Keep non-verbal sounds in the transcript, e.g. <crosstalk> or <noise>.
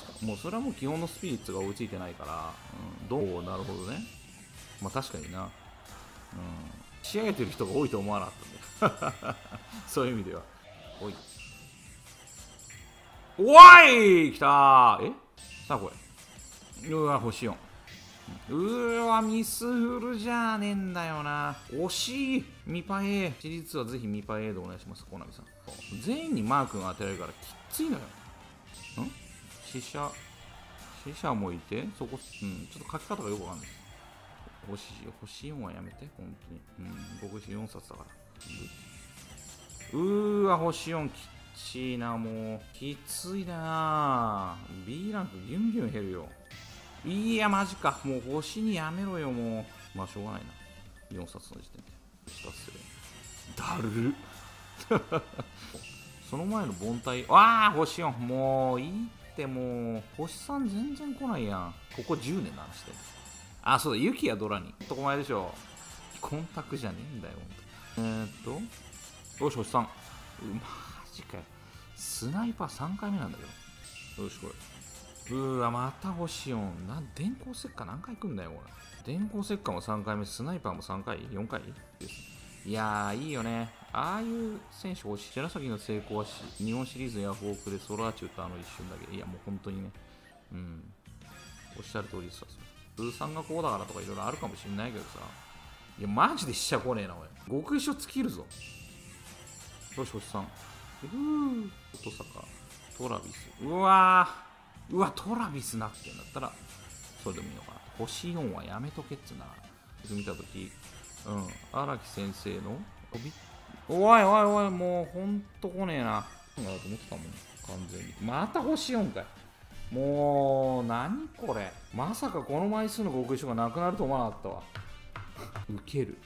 ですか？もうそれはもう基本のスピリッツが追いついてないから、うん、どう？なるほどね。まあ確かにな、うん、仕上げてる人が多いと思わなかったんだよ。<laughs> そういう意味では。おい。おい！来たー！え？さあこれうわ星4うわミスフルじゃねえんだよな。惜しい。ミパ A シリーズはぜひミパ A でお願いしますコナミさん。全員にマークが当てられるからきっついのよ。ん？死者死者もいてそこうんちょっと書き方がよくわかんない。星星4はやめて本当に。うん僕4冊だから。うーわ星4きっちいなもう。きついな。B ランクギュンギュン減るよ。いやマジか。もう星にやめろよもう。まあしょうがないな。4冊の時点で。したっすねだる <laughs> その前の凡退ああ星4もういい。ってもう星3全然来ないやん。ここ10年の話してあそうだユキやドラに。男前でしょ。コンタクじゃねえんだよえー、っと。よし星3うマジかよ。スナイパー3回目なんだけど。よしこれ。うわまた星4な電光石火何回行くんだよこれ。電光石火も3回目スナイパーも3回？4回？ですいやーいいよね。ああいう選手欲しい白崎の成功はし日本シリーズヤフオクでソロアーチ打ったあの一瞬だけ。いやもう本当にね。うん。おっしゃる通りですわ。それ通算がこうだからとかいろいろあるかもしれないけどさ。いやマジで死者来ねえなおい。極一緒尽きるぞ。よし星さん。うーとさか。トラビス。うわー。うわトラビスなってんだったらそれでもいいのかな。星4はやめとけっつうな。見たときうん。荒木先生の？おいおいおいもうほんと来ねえな。だと思ってたもん。完全に。また星4かい。もう何これ。まさかこの枚数の極一緒がなくなると思わなかったわ。ウケる